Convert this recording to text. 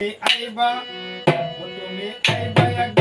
Aiba, Otome Aiba ya